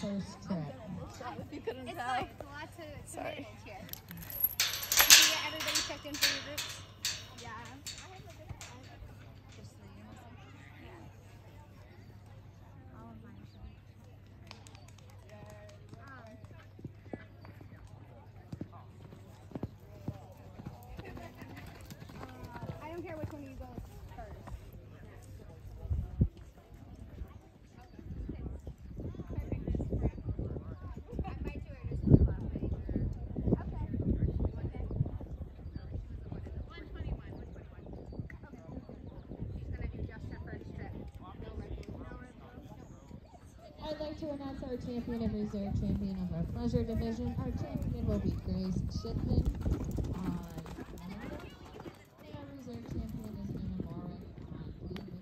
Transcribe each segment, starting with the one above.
first trip. If you couldn't It's tell. fine. It's a lot to, to Sorry. I'd like to announce our champion and reserve champion of our pleasure division. Our champion will be Grace Shipman on Monday. And our reserve champion is Nina Morin on Wednesday.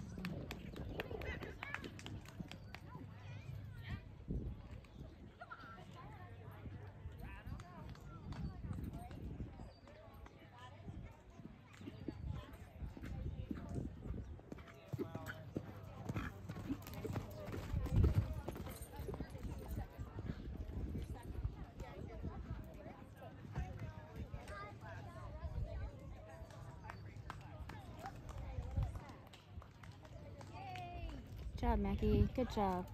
Good job, Mackie. Good job.